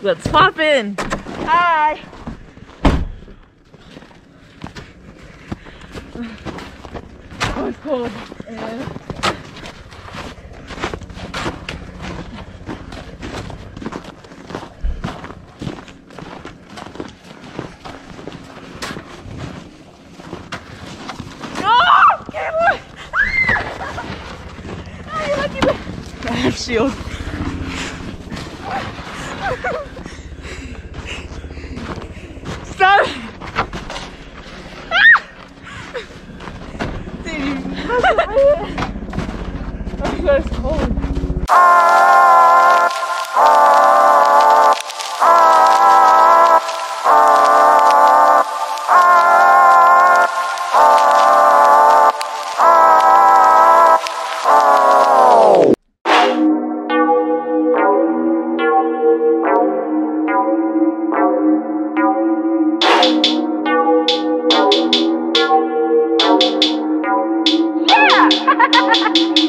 Let's pop in. Hi. Oh, it's cold. Yeah. Ah, you're lucky I have shield. Ha ha ha ha!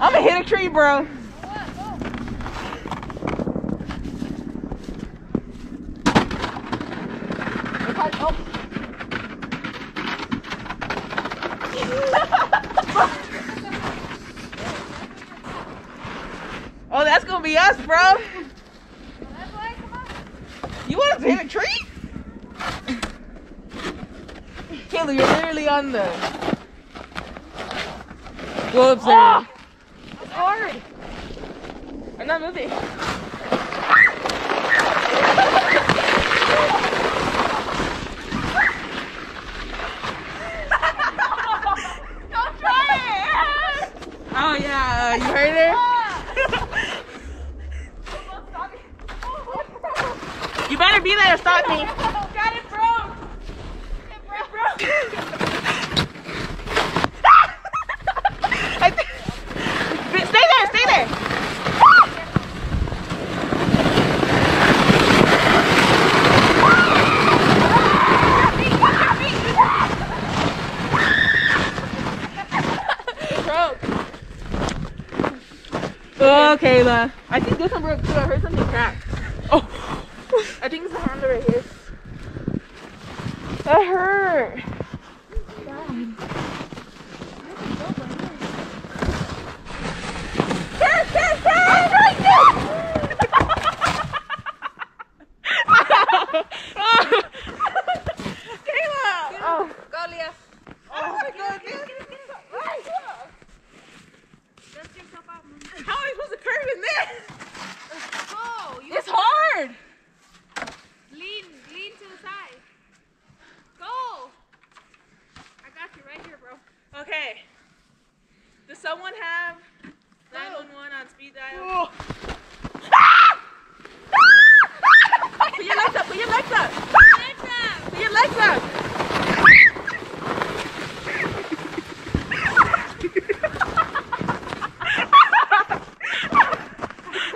I'm gonna hit a tree, bro. Oh. that's gonna be us, bro. You want to hit a tree? Kayla, you're literally on the. Whoops. Oh, It's hard. I'm not moving. Don't try it. Oh yeah, uh, you heard her. you better be there to stop me. Got it broke. It broke. I think- Stay there, stay there. It broke. I think this one broke too. I heard something crack. Oh, I think it's the handle right here. That hurt. Kayla! Oh, Go, Leah. oh my goodness. Dust yourself out, Mom. How am I supposed to curve in this? Go. You It's hard. lean, lean to the side. Go. I got you right here, bro. Okay. Does someone have 911 on speed dial? Put your legs up, put your legs up. Put your legs up.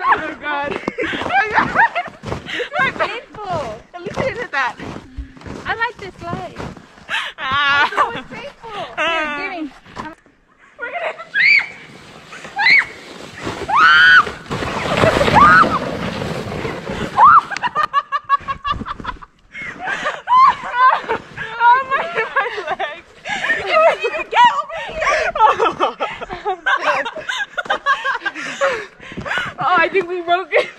oh god. Oh god. It's so painful. At least I didn't hit that. I like this slide. Ah. It's painful. Ah. Here, give me. We're gonna hit the tree. oh my, my legs. You can't even get over here. oh, I think we broke it.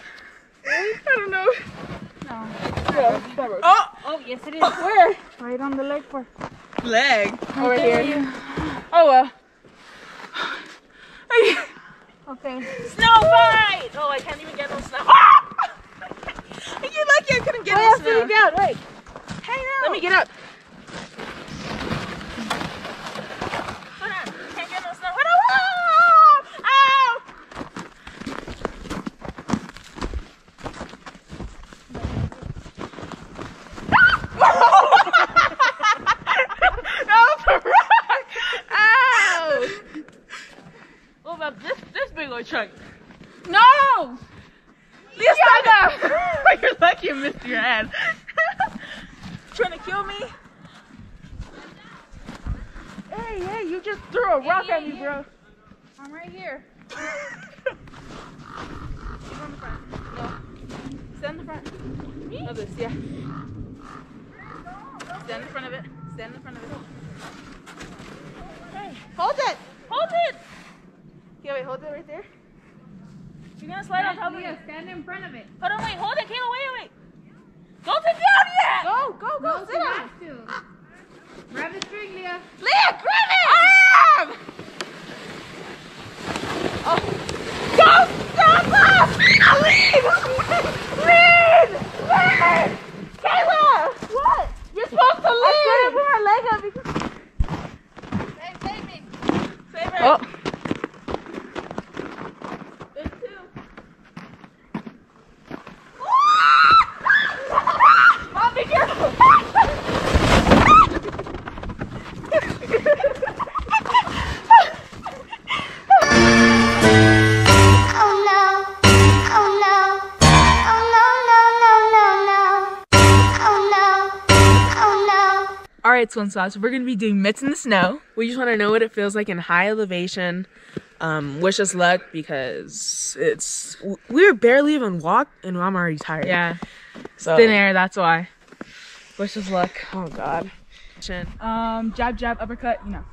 I don't know. No. Yeah, that broke. Oh, Oh, yes, it is. where? The leg for. Leg. Over there, here. Oh well. Okay. Snow fight! Oh, I can't even get no snow. Ah! You're lucky I couldn't get I no have snow. to get out. Wait. Hang on. Let me get up. up this this big old chunk. No! Leave yeah. stand up! You're lucky you missed your head. Trying to kill me? Hey, hey, you just threw a rock at me, bro. I'm right here. Stand on the front. No. Stand in front. Me? Of this, yeah. Stand in front of it. Stand in front of it. Hey, hold it! Yeah, wait, hold it right there. You're gonna slide on top of it. stand in front of it. Hold on, wait, hold it, Kayla, wait, wait. Don't take it out yet! Go, go, go, No, sit down. have to. Grab the string, Leah. Leah, grab it! Ah! Oh. Don't stop us! Lean! Lean! Lean! Kayla! What? You're supposed to lean! I couldn't put my leg up because... Save, save me. Save her. Oh, Right, Twin Squad, we're gonna be doing mitts in the snow. we just want to know what it feels like in high elevation. Um, wish us luck because it's we were barely even walk and I'm already tired. Yeah, so thin air. That's why. Wish us luck. Oh God. Um, jab, jab, uppercut. You know.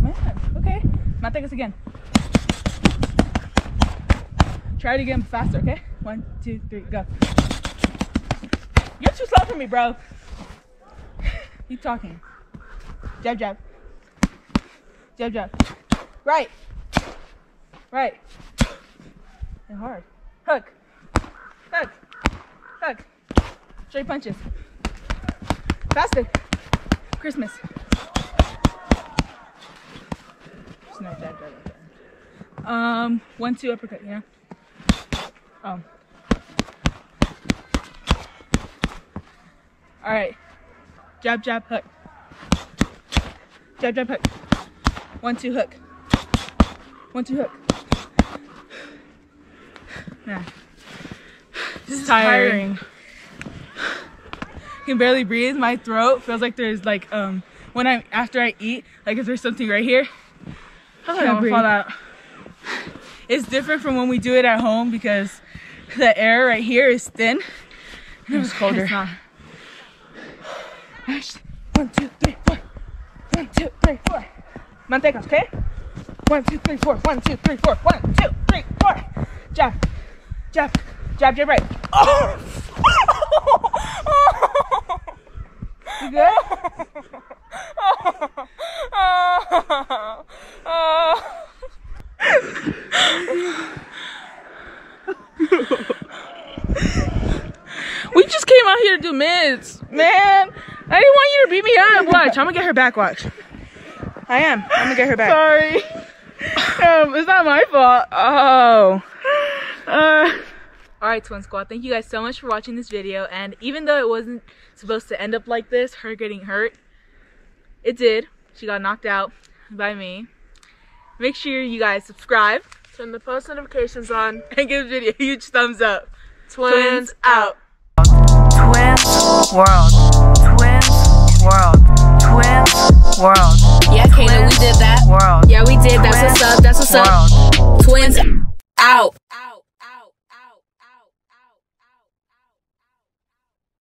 Man, okay. Now take us again. Try it again faster, okay? One, two, three, go. You're too slow for me, bro. Keep talking. Jab, jab. Jab, jab. Right. Right. And hard. Hook. Hook. Hook. Straight punches. Faster. Christmas. No jab, jab there. Um, one, two, uppercut, yeah? Oh. All right. Jab, jab, hook. Jab, jab, hook. One, two, hook. One, two, hook. Yeah. This is tiring. can barely breathe. My throat feels like there's like um when I after I eat, like if there's something right here, I will fall out. It's different from when we do it at home because the air right here is thin. It was colder. Not. One, two, three, four. One, two, three, four. Mantecas, okay? One, two, three, four. One, two, three, four. One, two, three, four. Jab, jab, jab, jab, right. Oh! You good? We just came out here to do mitts, man. I didn't want you to beat me up. Watch, I'm gonna get her back. Watch. I am. I'm gonna get her back. Sorry. Um, it's not my fault. Oh. Uh. All right, Twin Squad. Thank you guys so much for watching this video. And even though it wasn't supposed to end up like this, her getting hurt, it did. She got knocked out by me. Make sure you guys subscribe Turn the post notifications on. and give the video a huge thumbs up. Twins out. Twins World. Twins World. Twins World. Yeah, Kayla, we did that. World. Yeah, we did. That's what's up. That's what's up. World. Twins out.